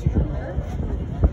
80